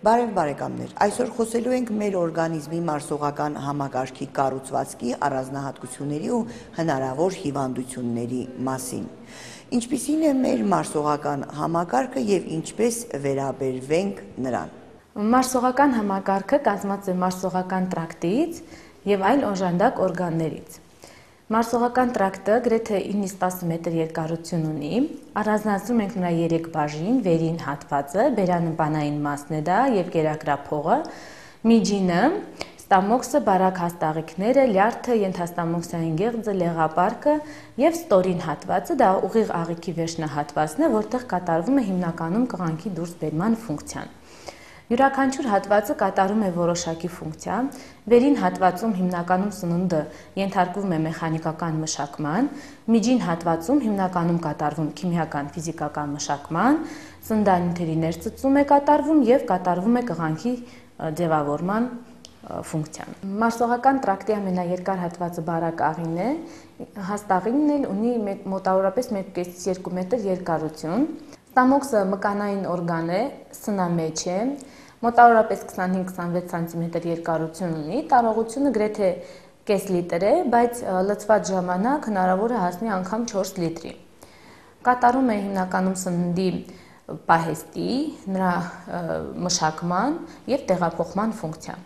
Բարև բարեկամներ, այսօր խոսելու ենք մեր օրգանիզմի մարսողական համակարգի կառուցվածքի առանձնահատկությունների ու հնարավոր հիվանդությունների մասին։ Ինչպիսին է մեր մարսողական համակարգը եւ ինչպես վերաբերվենք նրան։ Մարսողական համակարգը կազմված է մարսողական տրակտից եւ այլ օժանդակ օրգաններից։ Մարսողական տրակտը գրեթե 9-ից 10 մետր երկարություն ունի։ Առանձնացնում ենք նրա 3 բաժին՝ վերին հատվածը, բերանպանային մասն է դա եւ կերակրափողը, միջինը, ստամոքսը, բարակ հաստաղիքները, լյարդը, ենթաստամոքսային գեղձը, լեղապարկը եւ ստորին հատվածը, դա ուղիղ աղիքի վերջնահատվածն է, որտեղ կատարվում է հիմնականում կղանքի դուրս բերման ֆունկցիան։ Յուրաքանչյուր հատվածը կատարում է որոշակի ֆունկցիա։ Վերին հատվածում հիմնականում սնունդը ենթարկվում է մեխանիկական մշակման, միջին հատվածում հիմնականում կատարվում քիմիական ֆիզիկական մշակման, սննդանյութերի ներծծում է կատարվում եւ կատարվում է կղանքի ձևավորման ֆունկցիան։ Մարսողական տրակտի ամենաերկար հատվածը բարակ աղին է, հաստաղինն էլ ունի մոտավորապես 1.5-2 մետր երկարություն։ Ստամոքսը մկանային օրգան է, սնամեջ է, մոտավորապես 25-26 սանտիմետր երկարություն ունի, տարողությունը գրեթե կես լիտր է, բայց լցված ժամանակ հնարավոր է հասնի անգամ 4 լիտրի։ Կատարում է հիմնականում սննդի պահեստի, նրա մշակման եւ տեղափոխման ֆունկցիա։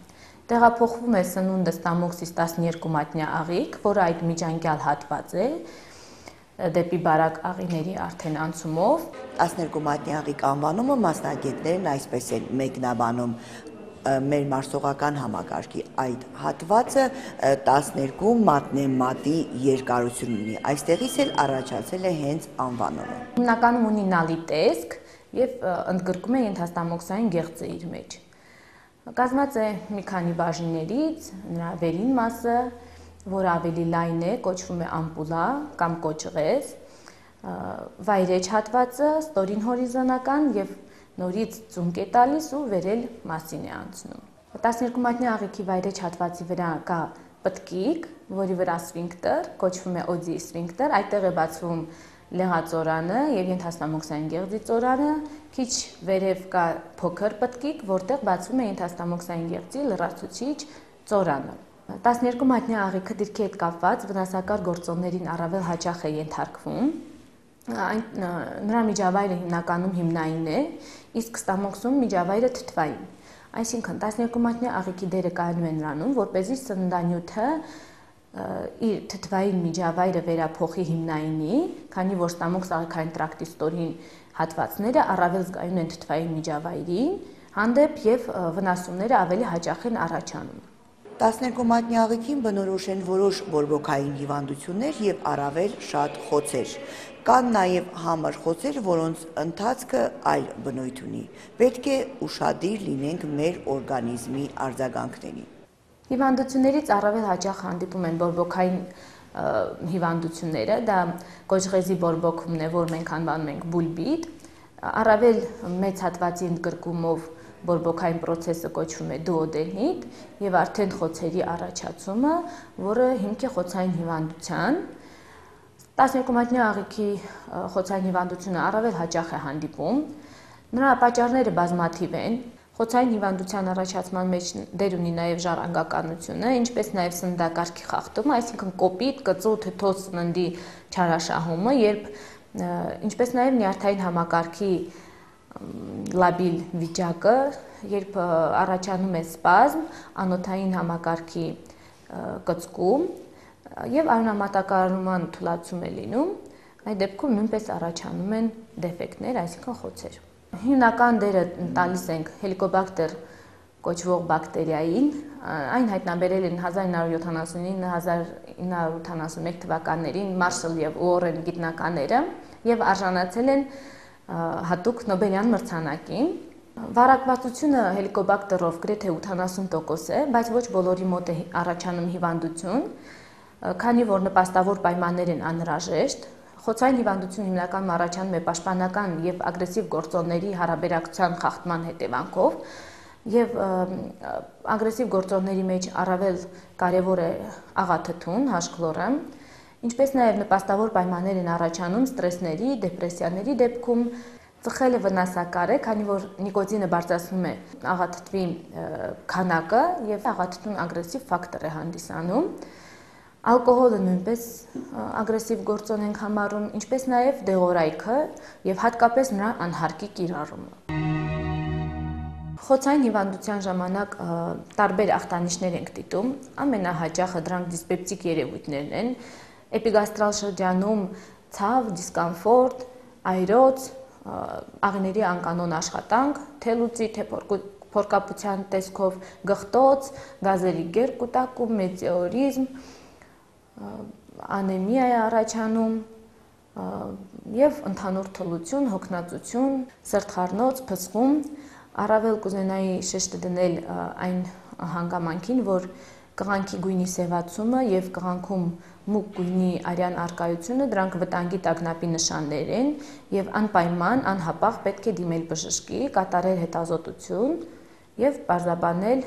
Տեղափոխվում է սնունդը ստամոքսից 12 մատնյա աղիք, որը այդ միջանկյալ հատված է, դեպի բարակ աղիների արդեն անցումով 12 մատնյաղիկ անվանումը մասնագետներն այսպես են մեկնաբանում մեր մարսողական համակարգի այդ հատվածը 12 մատնեմատի երկարություն ունի։ Այստեղից էլ առաջացել է հենց անվանումը։ Հիմնականում ունի նալի տեսք եւ ընդգրկում է ենթաստամոքսային գեղձը իր մեջ։ Կազմած է մի քանի բաժիններից, նրա վերին մասը, որը ավելի լայն է, կոչվում է ամպուլա կամ կոճղես, վայրեջ հատվածը ստորին հորիզոնական եւ նորից ծունկ է տալիս ու վերել մասին է անցնում։ 12 մատնի աղիքի վայրեջ հատվածի վրա կա պտկիկ, որի վրա սվինկտեր, կոչվում է օդի սվինկտեր, այդտեղ է բացվում լեղածորանը եւ ենթաստամոքսային գեղձի ծորանը, քիչ վերև կա փոքր պտկիկ, որտեղ բացվում է ենթաստամոքսային գեղձի լրացուցիչ ծորանը։ 12 մատնյա աղիքը դիրքի հետ կապված վնասակար գործոններին առավել հաճախ է ենթարկվում։ Այն նրա միջավայրը հիմնականում հիմնային է, իսկ ստամոքսում միջավայրը թթվային։ Այսինքն 12 մատնյա աղիքի դերը կայանում է նրանում, որ เป զի սննդանյութը իր թթվային միջավայրը վերափոխի հիմնայինի, քանի որ ստամոքս աղիքային տրակտի ստորին հատվածները առավել զգայուն են թթվային միջավայրին, հանդեպ եւ վնասումները ավելի հաճախ են առաջանում։ 12 մատնի աղիքին բնորոշ են որոշ բորբոքային հիվանդություններ եւ առավել շատ խոցեր։ Կան նաև համր խոցեր, որոնց ընթացքը այլ բնույթ ունի։ Պետք է ուշադիր լինենք մեր օրգանիզմի արձագանքներին։ Հիվանդություններից առավել հաճախ հանդիպում են բորբոքային հիվանդությունները, դա կոճղեզի բորբոքումն է, որ մենք անվանում ենք բուլբիտ, առավել մեծ հատվածի ընդգրկումով բորբոքային process-ը կոչվում է դուոդենիտ եւ արդեն խոցերի առաջացումը, որը հիմք է խոցային հիվանդության։ 12 մատնյա աղիքի խոցային հիվանդությունը առավել հաճախ է հանդիպում։ Նրա պատճառները բազմաթիվ են։ Խոցային հիվանդության առաջացման մեջ դեր ունի նաև ժառանգականությունը, ինչպես նաև սննդակարգի խախտումը, այսինքն կոպիտ, կծու, թթոց սննդի չարաշահումը, երբ ինչպես նաև նյարդային համակարգի լաբիլ վիճակը, երբ առաջանում է սպազմ, անոթային համակարգի կծկում եւ արյունամատակարարման թուլացում է լինում, այդ դեպքում նույնպես առաջանում են դեֆեկտներ, այսինքն խոցեր։ Հիմնական դերը տալիս ենք հելիկոբակտեր կոչվող բակտերիային, այն հայտնաբերել են 1979-1981 թվականներին Մարշալ եւ Ուորեն գիտնականները եւ արժանացել են հատուկ Նոբելյան մրցանակին։ Վարակվածությունը հելիկոբակտերով գրեթե 80% է, բայց ոչ բոլորի մոտ է առաջանում հիվանդություն, քանի որ նպաստավոր պայմաններ են անհրաժեշտ։ Խոցային հիվանդությունը հիմնականում առաջանում է պաշտպանական եւ ագրեսիվ գործոնների հարաբերակցության խախտման հետևանքով եւ ագրեսիվ գործոնների մեջ առավել կարեւոր է աղաթթուն, հաշկլորը, Ինչպես նաև նպաստավոր պայմաններ են առաջանում ստրեսների, դեպրեսիաների դեպքում, Ծխելը վնասակար է, քանի որ նիկոտինը բարձրացնում է աղաթթվի քանակը եւ աղաթթուն ագրեսիվ ֆակտոր է հանդիսանում։ Ալկոհոլը նույնպես ագրեսիվ գործոն ենք համարում, ինչպես նաև դեղորայքը եւ հատկապես նրա անհարկի կիրառումը։ Խոցային հիվանդության ժամանակ տարբեր ախտանիշներ ենք դիտում, ամենահաճախը դրանք դիսպեպտիկ երևույթներն են։ Էպիգաստրալ շրջանում ցավ, դիսկոմֆորտ, այրոց, աղիների անկանոն աշխատանք, թե լուծի, թե փորկապության տեսքով գխտոց, գազերի գերկուտակում, մեծեորիզմ, անեմիա է առաջանում եւ ընդհանուր թլություն, հոգնածություն, սրտխառնոց, փսխում, առավել կուզենայի շեշտը դնել այն հանգամանքին, որ կղանքի գույնի սևացումը եւ կղանքում մուկ գույնի արյան արկայությունը դրանք վտանգի տագնապի նշաններ են եւ անպայման անհապաղ պետք է դիմել բժշկի, կատարել հետազոտություն եւ բարձաբանել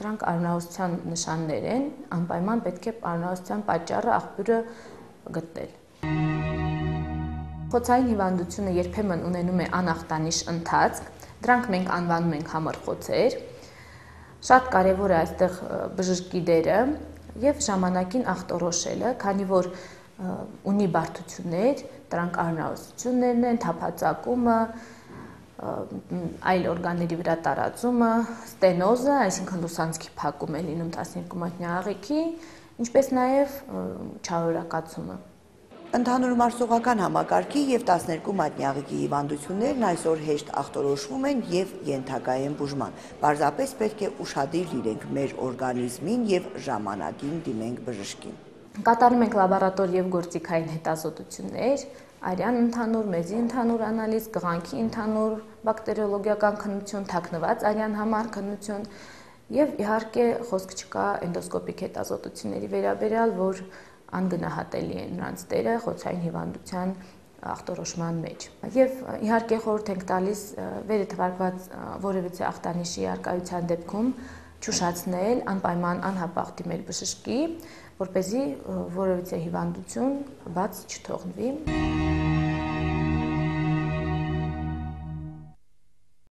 դրանք արնահոսության նշաններ են, անպայման պետք է արնահոսության պատճառը աղբյուրը գտնել։ Խոցային հիվանդությունը երբեմն ունենում է անախտանիշ ընթացք, դրանք մենք անվանում ենք համրխոցեր։ Շատ կարևոր է այստեղ բժշկի դերը, եւ ժամանակին ախտորոշելը, քանի որ ունի բարդություններ, դրանք արնաոսություններն են, թափածակումը, այլ օրգանների վրա տարածումը, ստենոզը, այսինքն լուսանցքի փակում է լինում 12 մատնյա աղիքի, ինչպես նաև չարորակացումը։ Ընդհանուր մարսողական համակարգի եւ 12 մատնյաղիկի հիվանդություններն այսօր հեշտ ախտորոշվում են եւ ենթակա են բուժման։ Պարզապես պետք է ուշադիր լինենք մեր օրգանիզմին եւ ժամանակին դիմենք բժշկին։ Կատարում ենք լաբորատոր եւ գործիքային հետազոտություններ, արյան ընդհանուր, մեզի ընդհանուր անալիզ, կղանքի ընդհանուր բակտերիոլոգիական քննություն, թաքնված արյան համար քննություն եւ իհարկե խոսք չկա էնդոսկոպիկ հետազոտությունների վերաբերյալ, որ անգնահատելի է նրանց դերը խոցային հիվանդության ախտորոշման մեջ։ Եվ իհարկե խորհուրդ ենք տալիս վերը թվարկված որևիցե ախտանիշի արկայության դեպքում ճուշացնել, անպայման անհապաղ դիմել բժշկի, որ เป զի որևիցե հիվանդություն բաց չթողնվի։